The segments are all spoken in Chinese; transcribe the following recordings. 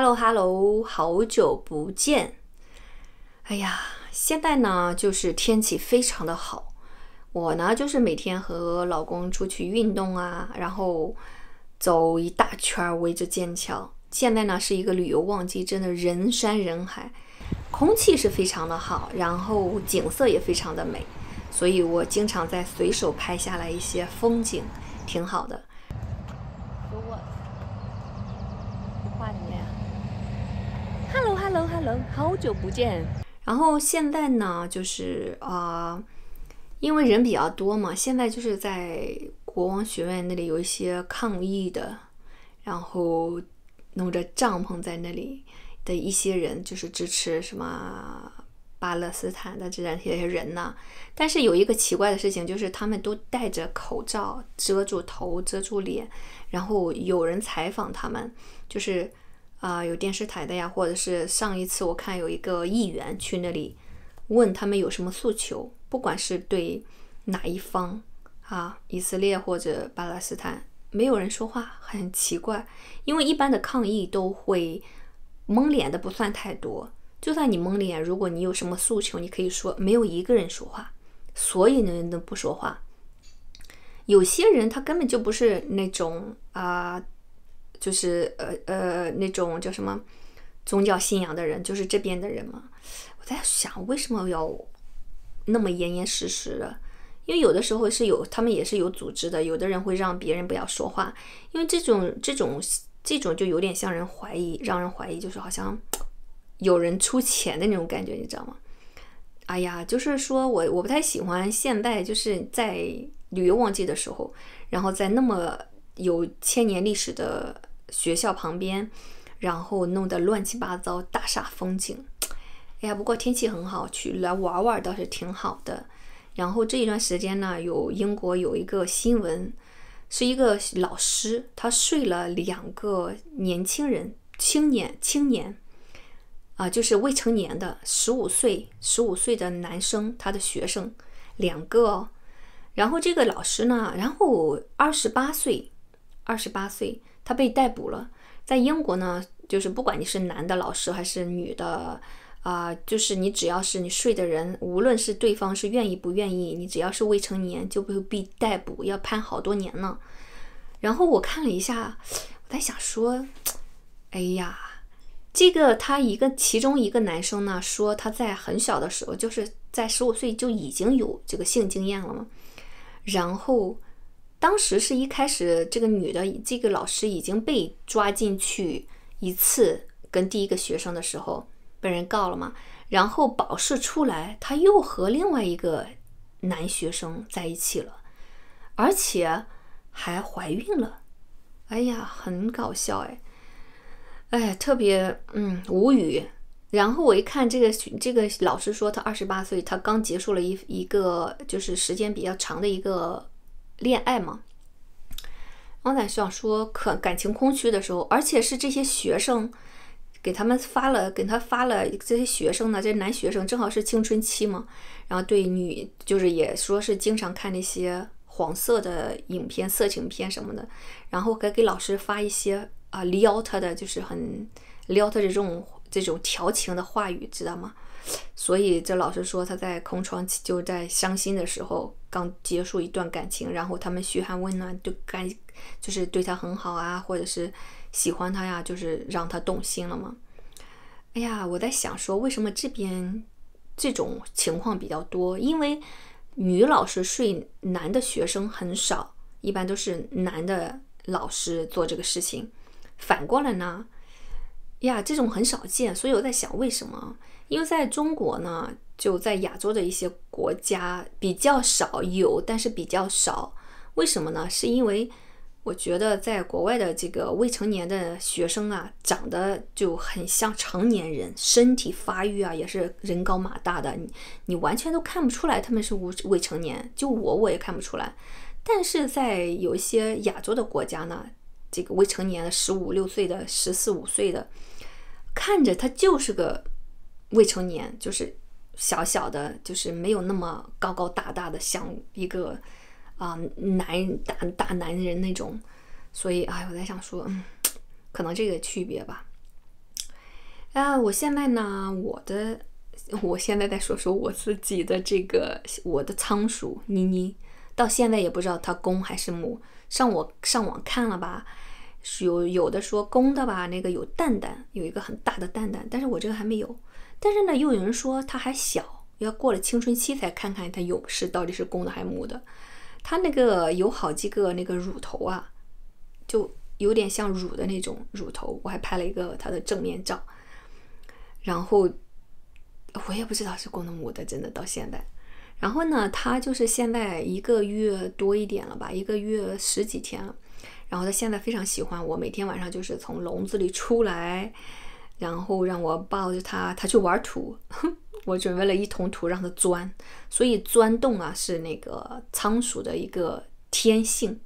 Hello Hello，好久不见。哎呀，现在呢就是天气非常的好，我呢就是每天和老公出去运动啊，然后走一大圈围着剑桥。现在呢是一个旅游旺季，真的人山人海，空气是非常的好，然后景色也非常的美，所以我经常在随手拍下来一些风景，挺好的如果画里面。Hello，Hello，好久不见。然后现在呢，就是啊，因为人比较多嘛，现在就是在国王学院那里有一些抗议的，然后弄着帐篷在那里的一些人，就是支持什么巴勒斯坦的这样一些人呢。但是有一个奇怪的事情，就是他们都戴着口罩遮住头、遮住脸，然后有人采访他们，就是。啊，有电视台的呀，或者是上一次我看有一个议员去那里问他们有什么诉求，不管是对哪一方啊，以色列或者巴勒斯坦，没有人说话，很奇怪。因为一般的抗议都会蒙脸的不算太多，就算你蒙脸，如果你有什么诉求，你可以说，没有一个人说话，所有的人都不说话。有些人他根本就不是那种啊。就是呃呃那种叫什么宗教信仰的人，就是这边的人嘛。我在想，为什么要那么严严实实的？因为有的时候是有他们也是有组织的，有的人会让别人不要说话。因为这种这种这种就有点像人怀疑，让人怀疑，就是好像有人出钱的那种感觉，你知道吗？哎呀，就是说我我不太喜欢现代就是在旅游旺季的时候，然后在那么有千年历史的。学校旁边，然后弄得乱七八糟，大煞风景。哎呀，不过天气很好，去来玩玩倒是挺好的。然后这一段时间呢，有英国有一个新闻，是一个老师，他睡了两个年轻人，青年青年，啊，就是未成年的，十五岁，十五岁的男生，他的学生两个。然后这个老师呢，然后二十八岁，二十八岁。他被逮捕了，在英国呢，就是不管你是男的老师还是女的，啊，就是你只要是你睡的人，无论是对方是愿意不愿意，你只要是未成年，就会被逮捕，要判好多年呢。然后我看了一下，我在想说，哎呀，这个他一个其中一个男生呢，说他在很小的时候，就是在十五岁就已经有这个性经验了嘛，然后。当时是一开始，这个女的，这个老师已经被抓进去一次，跟第一个学生的时候被人告了嘛。然后保释出来，她又和另外一个男学生在一起了，而且还怀孕了。哎呀，很搞笑哎，哎，特别嗯无语。然后我一看这个这个老师说他二十八岁，他刚结束了一一个就是时间比较长的一个。恋爱嘛，我在想说，可感情空虚的时候，而且是这些学生给他们发了，给他发了这些学生呢，这男学生正好是青春期嘛，然后对女就是也说是经常看那些黄色的影片、色情片什么的，然后还给老师发一些啊撩他的，就是很撩他的这种这种调情的话语，知道吗？所以这老师说他在空窗期就在伤心的时候刚结束一段感情，然后他们嘘寒问暖，就感就是对他很好啊，或者是喜欢他呀，就是让他动心了嘛。哎呀，我在想说为什么这边这种情况比较多？因为女老师睡男的学生很少，一般都是男的老师做这个事情。反过来呢，呀，这种很少见，所以我在想为什么？因为在中国呢，就在亚洲的一些国家比较少有，但是比较少。为什么呢？是因为我觉得在国外的这个未成年的学生啊，长得就很像成年人，身体发育啊也是人高马大的，你你完全都看不出来他们是未未成年。就我我也看不出来。但是在有一些亚洲的国家呢，这个未成年的十五六岁的、十四五岁的，看着他就是个。未成年就是小小的，就是没有那么高高大大的，像一个啊男大大男人那种。所以，哎，我在想说，嗯，可能这个区别吧。啊，我现在呢，我的，我现在再说说我自己的这个我的仓鼠妮妮，到现在也不知道它公还是母。上我上网看了吧，有有的说公的吧，那个有蛋蛋，有一个很大的蛋蛋，但是我这个还没有。但是呢，又有人说它还小，要过了青春期才看看它有是到底是公的还是母的。它那个有好几个那个乳头啊，就有点像乳的那种乳头，我还拍了一个它的正面照。然后我也不知道是公的母的，真的到现在。然后呢，它就是现在一个月多一点了吧，一个月十几天了。然后它现在非常喜欢我，每天晚上就是从笼子里出来，然后让我抱着它，它去玩土。我准备了一桶土让它钻，所以钻洞啊是那个仓鼠的一个天性，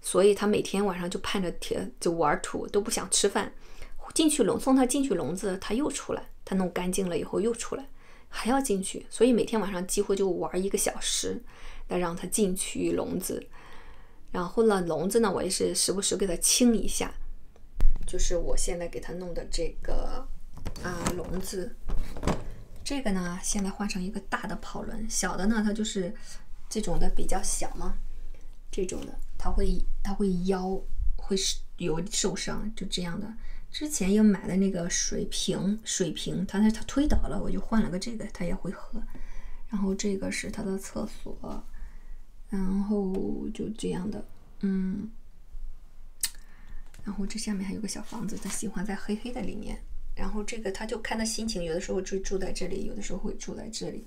所以它每天晚上就盼着铁就玩土，都不想吃饭。进去笼送它进去笼子，它又出来，它弄干净了以后又出来，还要进去，所以每天晚上几乎就玩一个小时，那让它进去笼子。然后呢，笼子呢，我也是时不时给它清一下，就是我现在给它弄的这个啊笼子。这个呢，现在换成一个大的跑轮，小的呢，它就是这种的比较小嘛，这种的它会它会腰会有受伤，就这样的。之前又买的那个水瓶，水瓶它它它推倒了，我就换了个这个，它也会喝。然后这个是它的厕所，然后就这样的，嗯。然后这下面还有个小房子，它喜欢在黑黑的里面。然后这个他就看他心情，有的时候就住在这里，有的时候会住在这里。